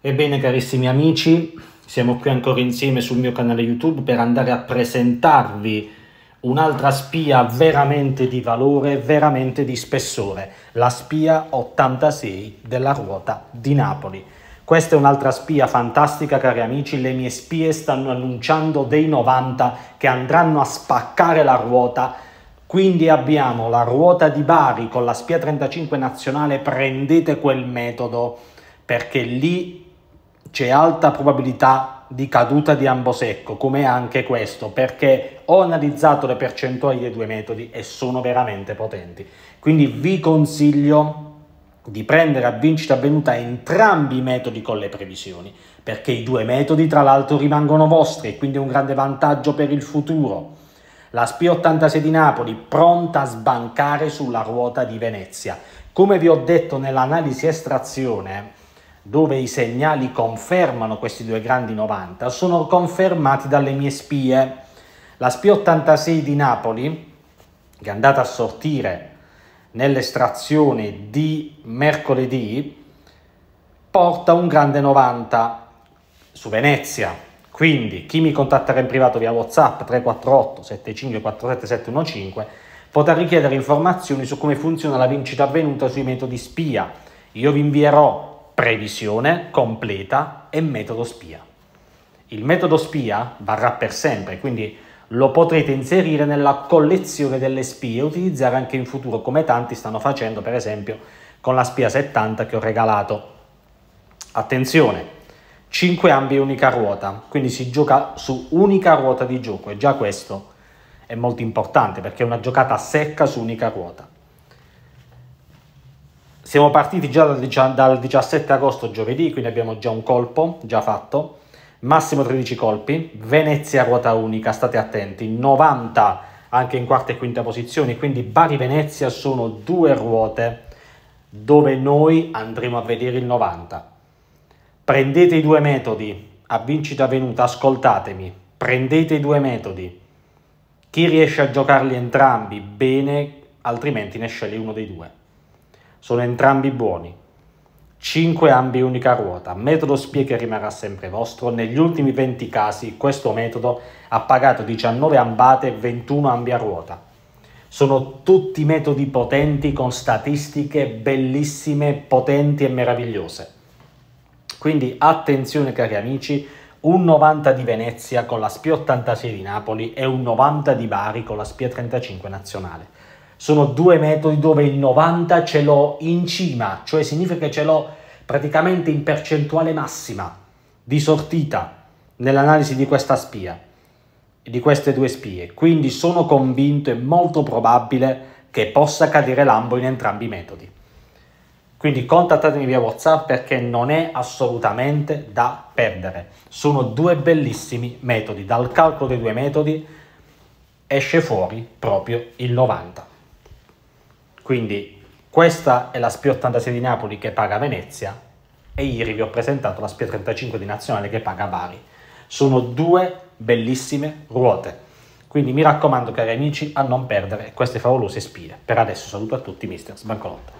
Ebbene carissimi amici, siamo qui ancora insieme sul mio canale YouTube per andare a presentarvi un'altra spia veramente di valore, veramente di spessore, la spia 86 della ruota di Napoli. Questa è un'altra spia fantastica cari amici, le mie spie stanno annunciando dei 90 che andranno a spaccare la ruota quindi abbiamo la ruota di Bari con la spia 35 nazionale, prendete quel metodo perché lì c'è alta probabilità di caduta di ambosecco, come anche questo, perché ho analizzato le percentuali dei due metodi e sono veramente potenti. Quindi vi consiglio di prendere a vincita avvenuta entrambi i metodi con le previsioni, perché i due metodi tra l'altro rimangono vostri e quindi è un grande vantaggio per il futuro. La SP86 di Napoli pronta a sbancare sulla ruota di Venezia. Come vi ho detto nell'analisi estrazione, dove i segnali confermano questi due grandi 90, sono confermati dalle mie spie. La spia 86 di Napoli, che è andata a sortire nell'estrazione di mercoledì, porta un grande 90 su Venezia. Quindi chi mi contatterà in privato via WhatsApp 348 75 47 715 potrà richiedere informazioni su come funziona la vincita avvenuta sui metodi spia. Io vi invierò previsione completa e metodo spia. Il metodo spia varrà per sempre, quindi lo potrete inserire nella collezione delle spie e utilizzare anche in futuro, come tanti stanno facendo, per esempio, con la spia 70 che ho regalato. Attenzione, 5 ambi e unica ruota, quindi si gioca su unica ruota di gioco e già questo è molto importante perché è una giocata secca su unica ruota. Siamo partiti già dal 17 agosto giovedì, quindi abbiamo già un colpo già fatto. Massimo 13 colpi, Venezia ruota unica, state attenti, 90 anche in quarta e quinta posizione, quindi Bari-Venezia sono due ruote dove noi andremo a vedere il 90. Prendete i due metodi, a vincita venuta, ascoltatemi, prendete i due metodi. Chi riesce a giocarli entrambi bene, altrimenti ne sceglie uno dei due. Sono entrambi buoni. 5 ambi unica ruota, metodo spie che rimarrà sempre vostro. Negli ultimi 20 casi questo metodo ha pagato 19 ambate e 21 ambi a ruota. Sono tutti metodi potenti con statistiche bellissime, potenti e meravigliose. Quindi attenzione cari amici, un 90 di Venezia con la spia 86 di Napoli e un 90 di Bari con la spia 35 nazionale sono due metodi dove il 90 ce l'ho in cima, cioè significa che ce l'ho praticamente in percentuale massima di sortita nell'analisi di questa spia, di queste due spie. Quindi sono convinto e molto probabile che possa cadere lambo in entrambi i metodi. Quindi contattatemi via WhatsApp perché non è assolutamente da perdere. Sono due bellissimi metodi. Dal calcolo dei due metodi esce fuori proprio il 90. Quindi questa è la Spia 86 di Napoli che paga Venezia e ieri vi ho presentato la Spia 35 di Nazionale che paga Bari. Sono due bellissime ruote. Quindi mi raccomando cari amici a non perdere queste favolose spie. Per adesso saluto a tutti, mister Sbancolotto.